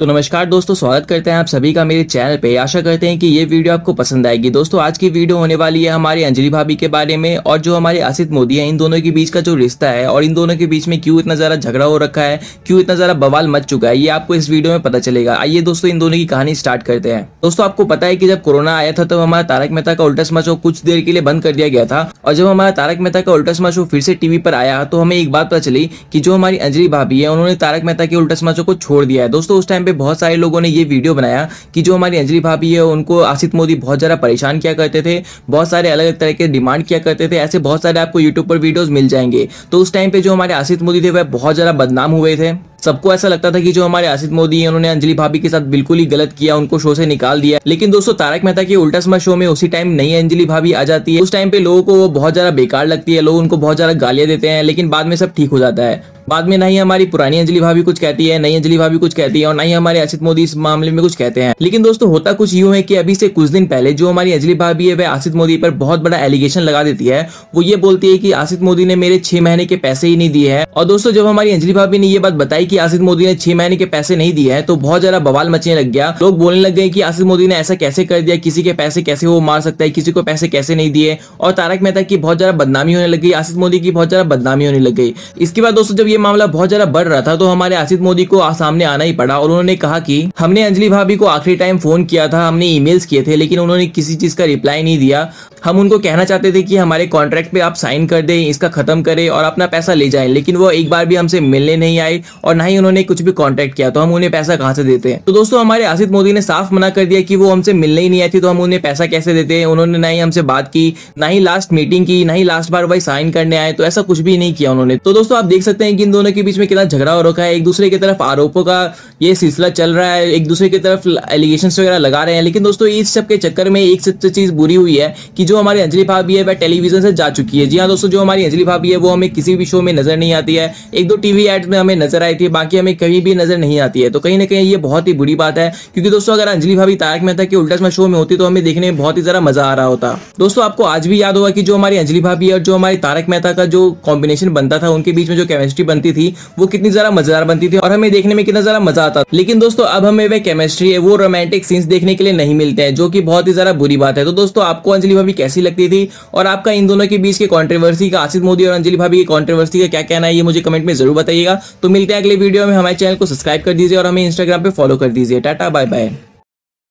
तो नमस्कार दोस्तों, स्वागत करते हैं आप सभी का मेरे चैनल पे। आशा करते हैं कि ये वीडियो आपको पसंद आएगी। दोस्तों, आज की वीडियो होने वाली है हमारी अंजलि भाभी के बारे में और जो हमारे आसित मोदी है, इन दोनों के बीच का जो रिश्ता है और इन दोनों के बीच में क्यों इतना ज़्यादा झगड़ा हो रखा है, क्यों इतना ज़्यादा बवाल मच चुका है, ये आपको इस वीडियो में पता चलेगा। आइए दोस्तों, इन दोनों की कहानी स्टार्ट करते हैं। दोस्तों, आपको पता है कि जब कोरोना आया था, तब हमारा तारक मेहता का उल्टा शो कुछ देर के लिए बंद कर दिया गया था और जब हमारा तारक मेहता का उल्टा शो फिर से टीवी पर आया तो हमें एक बात पता चली कि जो हमारी अंजलि भाभी है, उन्होंने तारक मेहता के उल्टा शो को छोड़ दिया है। दोस्तों, उस टाइम पे बहुत सारे लोगों ने ये वीडियो बनाया कि जो हमारी अंजलि भाभी है, उनको आसित मोदी बहुत ज़्यादा परेशान किया करते थे, बहुत सारे अलग अलग तरह के डिमांड किया करते थे, ऐसे बहुत सारे आपको यूट्यूब पर वीडियोज़ मिल जाएँगे। तो उस टाइम पे जो हमारे आसित मोदी थे, वह बहुत ज़्यादा बदनाम हुए थे। सबको ऐसा लगता था कि जो हमारे आसित मोदी हैं, उन्होंने अंजलि भाभी के साथ बिल्कुल ही गलत किया, उनको शो से निकाल दिया। लेकिन दोस्तों, तारक मेहता के उल्टा समझ शो में उसी टाइम नई अंजलि भाभी आ जाती है। उस टाइम पे लोगों को वो बहुत ज़्यादा बेकार लगती है, लोग उनको बहुत ज़्यादा गालियाँ देते हैं, लेकिन बाद में सब ठीक हो जाता है। बाद में ना ही हमारी पुरानी अंजलि भाभी कुछ कहती है, नई अंजलि भाभी कुछ कहती है और ना ही हमारे आसित मोदी इस मामले में कुछ कहते हैं। लेकिन दोस्तों, होता कुछ यूँ है कि अभी से कुछ दिन पहले जो हमारी अंजलि भाभी है, वह आसित मोदी पर बहुत बड़ा एलिगेशन लगा देती है। वो ये बोलती है कि आसित मोदी ने मेरे छह महीने के पैसे ही नहीं दिए हैं। और दोस्तों, जब हमारी अंजलि भाभी ने ये बात बताई कि आसित मोदी ने छह महीने के पैसे नहीं दिए हैं तो बहुत ज़्यादा बवाल मचने लग गया। लोग बोलने लग गए कि आशित मोदी ने ऐसा कैसे कर दिया, किसी के पैसे कैसे वो मार सकता है, किसी को पैसे कैसे नहीं दिए। और तारक मेहता की बहुत ज़्यादा बदनामी होने लग आसित मोदी की बहुत ज़्यादा बदनामी होने लग गई। इसके बाद दोस्तों, जब ये मामला बहुत ज़्यादा बढ़ रहा था तो हमारे आसिफ मोदी को सामने आना ही पड़ा। और उन्होंने कहा कि, हमने अंजलि भाभी को आखिरी टाइम फ़ोन किया था, हमने ईमेल्स किए थे, लेकिन उन्होंने किसी चीज़ का रिप्लाई नहीं दिया। हम उनको कहना चाहते थे कि हमारे कॉन्ट्रैक्ट पे आप साइन कर दें, इसका खत्म करें और अपना पैसा ले जाएँ, लेकिन वो एक बार भी हमसे मिलने नहीं आए और ना ही उन्होंने कुछ भी कॉन्ट्रैक्ट किया तो हम उन्हें पैसा कहाँ से देते हैं? तो दोस्तों, हमारे आसित मोदी ने साफ़ मना कर दिया कि वो हमसे मिलने ही नहीं आई थी तो हम उन्हें पैसा कैसे देते हैं? उन्होंने ना ही हमसे बात की, ना ही लास्ट मीटिंग की, ना ही लास्ट बार भाई साइन करने आए तो ऐसा कुछ भी नहीं किया उन्होंने। तो दोस्तों, आप देख सकते हैं कि इन दोनों के बीच में कितना झगड़ा हो रखा है। एक दूसरे की तरफ़ आरोपों का ये सिलसिला चल रहा है, एक दूसरे की तरफ़ एलिगेशन वगैरह लगा रहे हैं। लेकिन दोस्तों, इस सब के चक्कर में एक सबसे चीज़ बुरी हुई है कि जो हमारी अंजलि भाभी है, वह टेलीविज़न से जा चुकी है। जी हाँ दोस्तों, जो हमारी अंजलि भाभी है, वो हमें किसी भी शो में नज़र नहीं आती है। एक दो टीवी एड में हमें नज़र आई थी, बाकी हमें कहीं भी नज़र नहीं आती है। तो कहीं ना कहीं ये बहुत ही बुरी बात है, क्योंकि दोस्तों, अगर अंजलि भाभी तारक मेहता के उल्टा शो में होती तो हमें देखने में बहुत ही ज़्यादा मज़ा आ रहा होता। दोस्तों, आपको आज भी याद होगा कि जो हमारी अंजलि भाभी और जो हमारी तारक मेहता का जो कॉम्बिनेशन बनता था, उनके बीच में जो केमिस्ट्री बनती थी, वो कितनी ज़्यादा मज़ेदार बनती थी और हमें देखने में कितना ज़्यादा मज़ा आता लेकिन दोस्तों, अब हमें वह केमिस्ट्री है, वो रोमांटिक सीन्स देखने के लिए नहीं मिलते हैं, जो कि बहुत ही ज़्यादा बुरी बात है। तो दोस्तों, आपको अंजलि भाभी कैसी लगती थी? और आपका इन दोनों के बीच के कॉन्ट्रोवर्सी का आसिफ मोदी और अंजलि भाभी की कॉन्ट्रोवर्सी का क्या कहना है, ये मुझे कमेंट में ज़रूर बताइएगा। तो मिलते हैं अगले वीडियो में। हमारे चैनल को सब्सक्राइब कर दीजिए और हमें इंस्टाग्राम पर फॉलो कर दीजिए। Tata bye bye